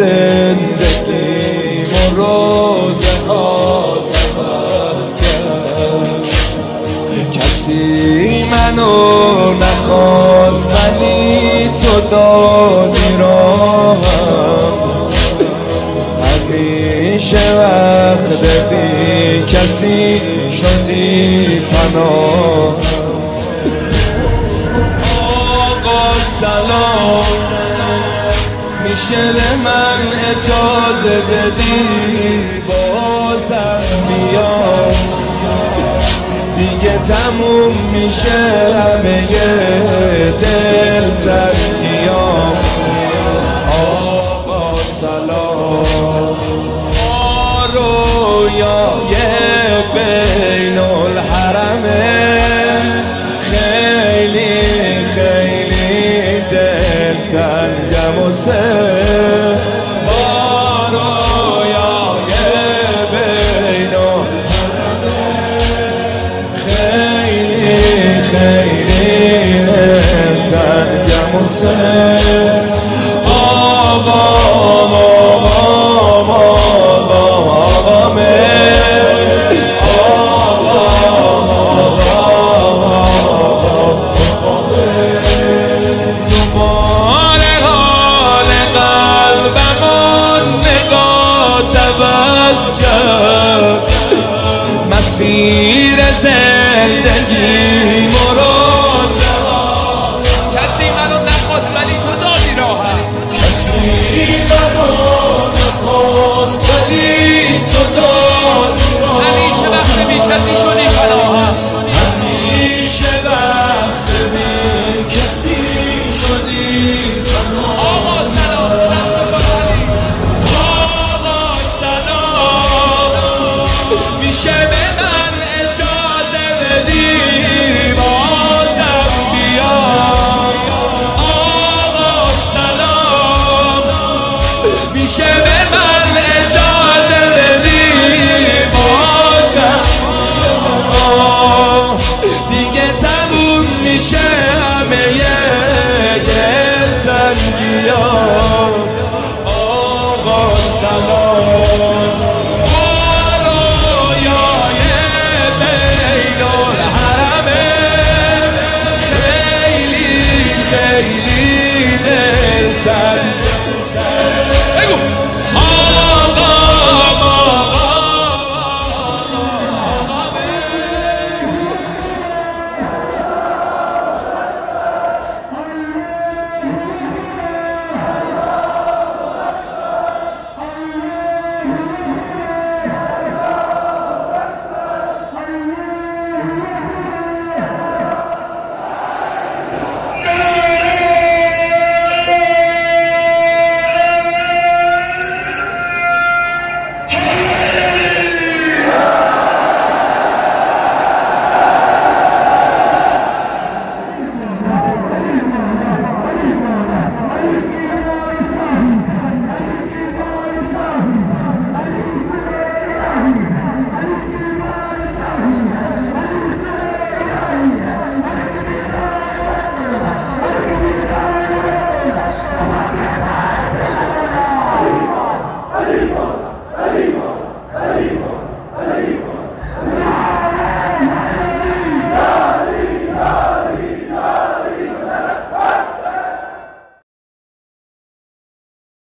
زندگی و روزه ها تبس کرد کسی منو نخواست ولی تو دادی را همیشه وقت بی کسی شدی پناه. آقا سلام. میشه به من اجازه بدی بازم بیام. دیگه تموم میشه همه دل ترکیام تنگم و سه خیلی خیلی تنگم و see خیلی